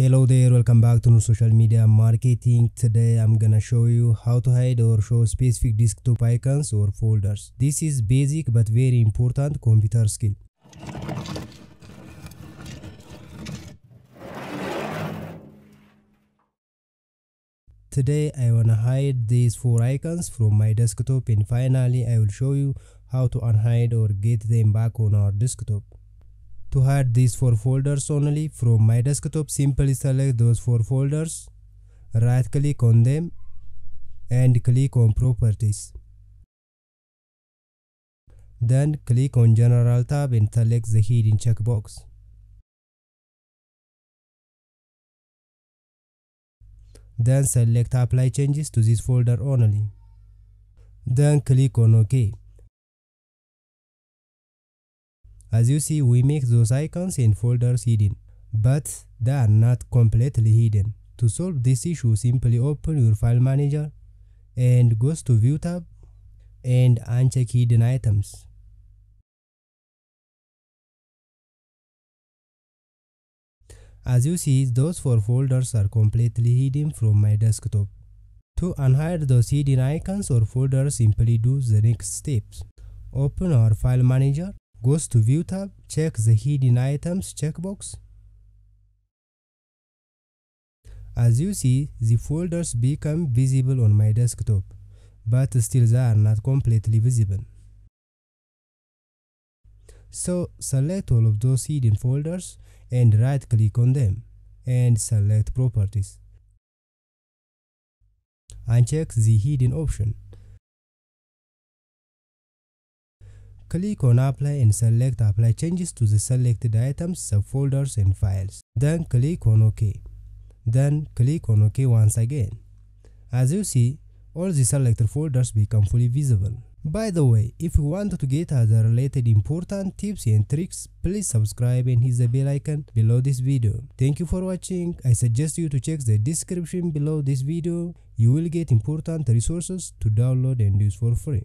Hello there, welcome back to Social Media Marketing. Today I'm gonna show you how to hide or show specific desktop icons or folders. This is basic but very important computer skill. Today I wanna hide these four icons from my desktop and finally I will show you how to unhide or get them back on our desktop. To hide these four folders only from my desktop, simply select those four folders, right click on them and click on properties. Then click on general tab and select the hidden checkbox. Then select apply changes to this folder only. Then click on OK. As you see, we make those icons and folders hidden, but they are not completely hidden. To solve this issue, simply open your file manager and goes to View tab and uncheck hidden items. As you see, those four folders are completely hidden from my desktop. To unhide those hidden icons or folders, simply do the next steps. Open our file manager goes to View tab, check the Hidden Items checkbox. As you see, the folders become visible on my desktop, but still they are not completely visible. So select all of those hidden folders and right click on them and select Properties. Uncheck the Hidden option. Click on Apply and select Apply changes to the selected items, subfolders and files. Then click on OK. Then click on OK once again. As you see, all the selected folders become fully visible. By the way, if you want to get other related important tips and tricks, please subscribe and hit the bell icon below this video. Thank you for watching. I suggest you to check the description below this video. You will get important resources to download and use for free.